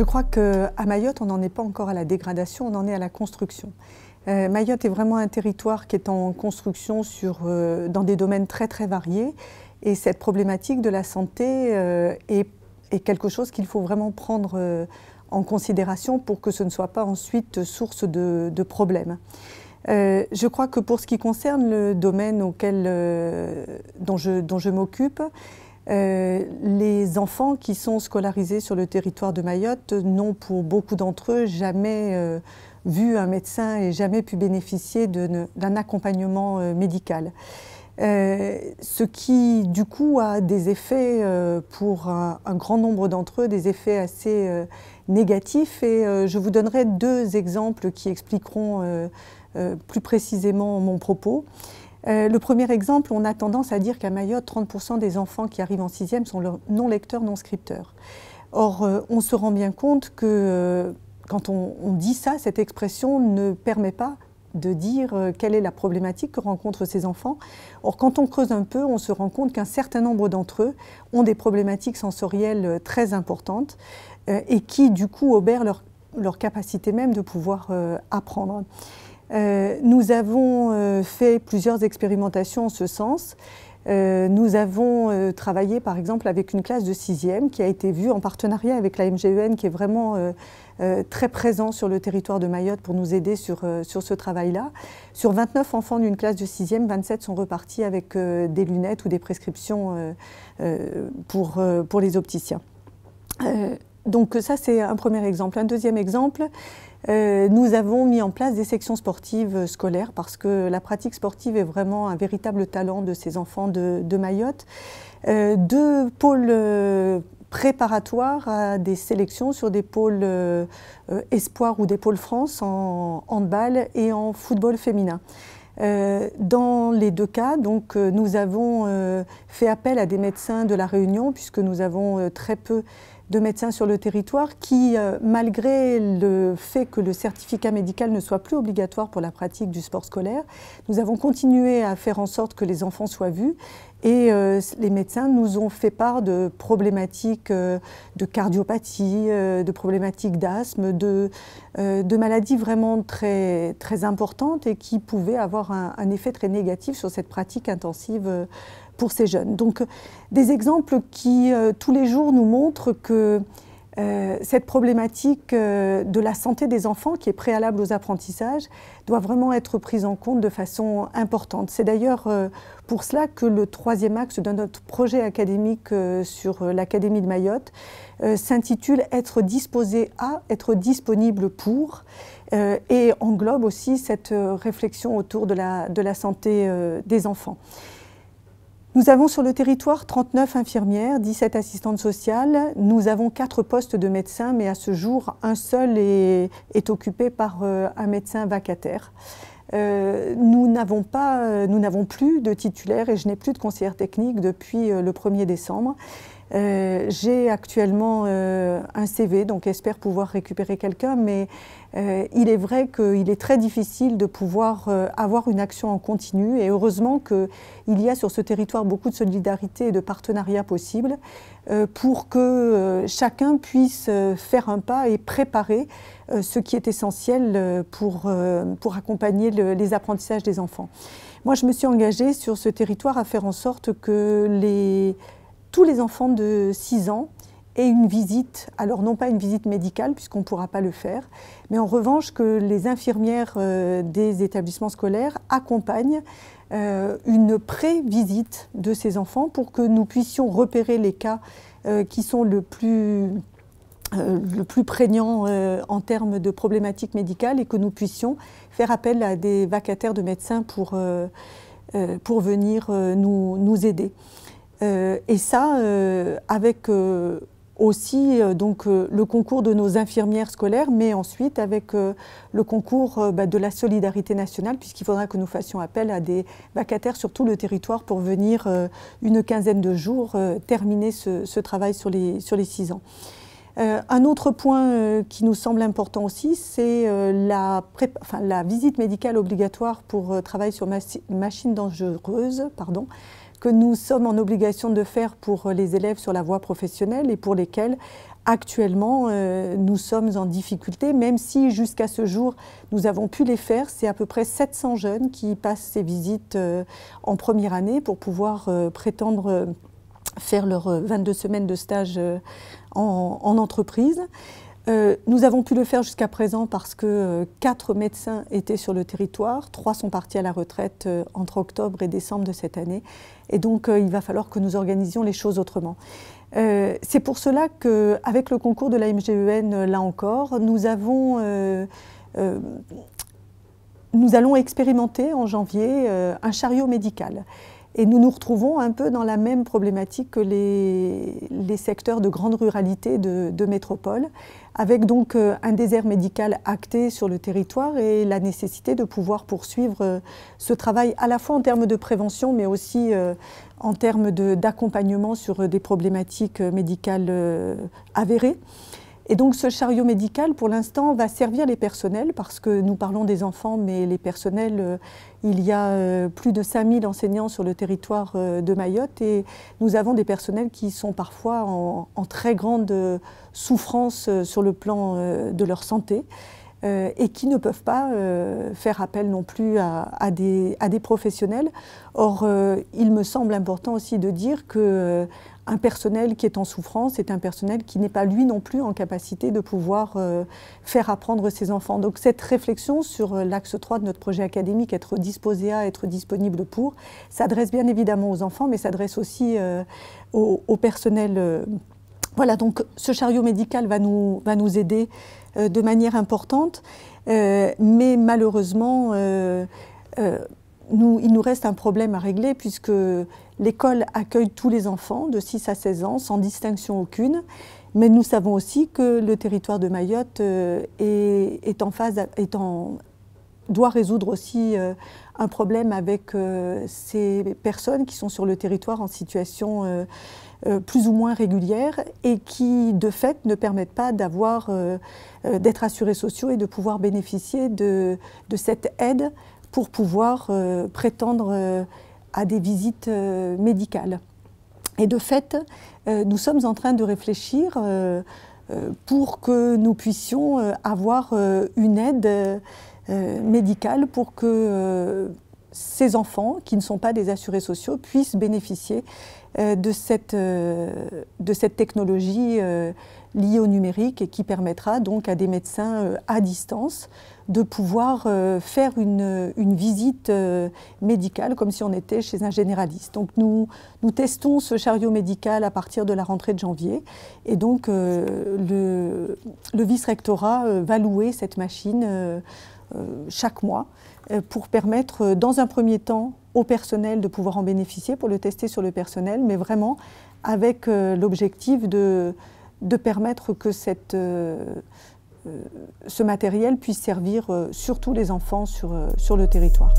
Je crois qu'à Mayotte, on n'en est pas encore à la dégradation, on en est à la construction. Euh, Mayotte est vraiment un territoire qui est en construction sur, euh, dans des domaines très très variés et cette problématique de la santé euh, est, quelque chose qu'il faut vraiment prendre en considération pour que ce ne soit pas ensuite source de, problèmes. je crois que pour ce qui concerne le domaine auquel, dont je m'occupe, euh, les enfants qui sont scolarisés sur le territoire de Mayotte n'ont pour beaucoup d'entre eux jamais euh, vu un médecin et jamais pu bénéficier d'un accompagnement euh, médical. ce qui du coup a des effets pour un, grand nombre d'entre eux, des effets assez négatifs et je vous donnerai deux exemples qui expliqueront plus précisément mon propos. Euh, le premier exemple, on a tendance à dire qu'à Mayotte, 30% des enfants qui arrivent en sixième sont non lecteurs, non scripteurs. Or, euh, on se rend bien compte que euh, quand on, dit ça, cette expression ne permet pas de dire quelle est la problématique que rencontrent ces enfants. Or, quand on creuse un peu, on se rend compte qu'un certain nombre d'entre eux ont des problématiques sensorielles très importantes et qui, du coup, obèrent leur, leur capacité même de pouvoir apprendre. Euh, nous avons euh, fait plusieurs expérimentations en ce sens. Euh, nous avons travaillé par exemple avec une classe de sixième qui a été vue en partenariat avec la MGEN qui est vraiment très présent sur le territoire de Mayotte pour nous aider sur, sur ce travail-là. Sur 29 enfants d'une classe de sixième, 27 sont repartis avec des lunettes ou des prescriptions pour, pour les opticiens. Donc ça c'est un premier exemple. Un deuxième exemple, euh, nous avons mis en place des sections sportives scolaires parce que la pratique sportive est vraiment un véritable talent de ces enfants de, Mayotte. Euh, deux pôles euh, préparatoires à des sélections sur des pôles espoir ou des pôles France en handball et en football féminin. dans les deux cas, donc, nous avons fait appel à des médecins de la Réunion, puisque nous avons très peu de médecins sur le territoire qui, euh, malgré le fait que le certificat médical ne soit plus obligatoire pour la pratique du sport scolaire, nous avons continué à faire en sorte que les enfants soient vus et euh, les médecins nous ont fait part de problématiques euh, de cardiopathie, de problématiques d'asthme, de, de, maladies vraiment très, très importantes et qui pouvaient avoir un, un effet très négatif sur cette pratique intensive pour ces jeunes. Donc des exemples qui euh, tous les jours nous montrent que euh, cette problématique euh, de la santé des enfants, qui est préalable aux apprentissages, doit vraiment être prise en compte de façon importante. C'est d'ailleurs pour cela que le troisième axe de notre projet académique sur l'Académie de Mayotte s'intitule Être disposé à, être disponible pour, et englobe aussi cette réflexion autour de la, de la santé des enfants. Nous avons sur le territoire 39 infirmières, 17 assistantes sociales. Nous avons 4 postes de médecins, mais à ce jour, un seul est, occupé par euh, un médecin vacataire. Euh, nous n'avons euh, nous n'avons plus de titulaire et je n'ai plus de conseillère technique depuis le 1er décembre. Euh, j'ai actuellement euh, un CV, donc j'espère pouvoir récupérer quelqu'un, mais euh, il est vrai qu'il est très difficile de pouvoir avoir une action en continu et heureusement qu'il y a sur ce territoire beaucoup de solidarité et de partenariat possible pour que chacun puisse faire un pas et préparer ce qui est essentiel pour, pour accompagner les apprentissages des enfants. Moi, je me suis engagée sur ce territoire à faire en sorte que les tous les enfants de 6 ans aient une visite, alors non pas une visite médicale puisqu'on ne pourra pas le faire, mais en revanche que les infirmières euh, des établissements scolaires accompagnent euh, une pré-visite de ces enfants pour que nous puissions repérer les cas euh, qui sont le plus, le plus prégnants en termes de problématiques médicales et que nous puissions faire appel à des vacataires de médecins pour, pour venir nous, nous aider. Euh, et ça, euh, avec euh, aussi donc, le concours de nos infirmières scolaires, mais ensuite avec le concours bah, de la solidarité nationale, puisqu'il faudra que nous fassions appel à des vacataires sur tout le territoire pour venir une quinzaine de jours terminer ce, travail sur les, sur les six ans. un autre point qui nous semble important aussi, c'est la, visite médicale obligatoire pour travailler sur machines dangereuses. Pardon que nous sommes en obligation de faire pour les élèves sur la voie professionnelle et pour lesquels, actuellement, nous sommes en difficulté, même si jusqu'à ce jour, nous avons pu les faire. C'est à peu près 700 jeunes qui passent ces visites en première année pour pouvoir prétendre faire leurs 22 semaines de stage en, en entreprise. Euh, nous avons pu le faire jusqu'à présent parce que euh, quatre médecins étaient sur le territoire, trois sont partis à la retraite euh, entre octobre et décembre de cette année, et donc il va falloir que nous organisions les choses autrement. C'est pour cela qu'avec le concours de la MGEN, là encore, nous avons nous allons expérimenter en janvier un chariot médical. Et nous nous retrouvons un peu dans la même problématique que les, secteurs de grande ruralité de, de métropole, avec donc euh, un désert médical acté sur le territoire et la nécessité de pouvoir poursuivre euh, ce travail à la fois en termes de prévention, mais aussi euh, en termes d'accompagnement sur des problématiques médicales avérées. Et donc ce chariot médical, pour l'instant, va servir les personnels, parce que nous parlons des enfants, mais les personnels, euh, il y a euh, plus de 5000 enseignants sur le territoire euh, de Mayotte, et nous avons des personnels qui sont parfois en, très grande souffrance sur le plan de leur santé. et qui ne peuvent pas faire appel non plus à, des, à des, professionnels. Or, il me semble important aussi de dire que un personnel qui est en souffrance est un personnel qui n'est pas lui non plus en capacité de pouvoir euh, faire apprendre ses enfants. Donc cette réflexion sur euh, l'axe 3 de notre projet académique, être disposé à, être disponible pour, s'adresse bien évidemment aux enfants, mais s'adresse aussi euh, au, personnel. Voilà, donc ce chariot médical va nous, va nous aider de manière importante, mais malheureusement, il nous reste un problème à régler puisque l'école accueille tous les enfants de 6 à 16 ans sans distinction aucune. Mais nous savons aussi que le territoire de Mayotte euh, est, doit résoudre aussi euh, un problème avec euh, ces personnes qui sont sur le territoire en situation plus ou moins régulière et qui, de fait, ne permettent pas d'être assurés sociaux et de pouvoir bénéficier de cette aide pour pouvoir euh, prétendre euh, à des visites euh, médicales. Et de fait, nous sommes en train de réfléchir pour que nous puissions avoir une aide médicale pour que ces enfants, qui ne sont pas des assurés sociaux, puissent bénéficier de cette, de cette technologie liée au numérique et qui permettra donc à des médecins à distance de pouvoir euh, faire une, visite euh, médicale comme si on était chez un généraliste. Donc nous, nous testons ce chariot médical à partir de la rentrée de janvier et donc euh, le, le vice-rectorat va louer cette machine chaque mois pour permettre dans un premier temps au personnel de pouvoir en bénéficier, pour le tester sur le personnel, mais vraiment avec l'objectif de, de permettre que cette euh, ce matériel puisse servir euh, surtout les enfants sur, euh, sur le territoire.